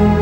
you.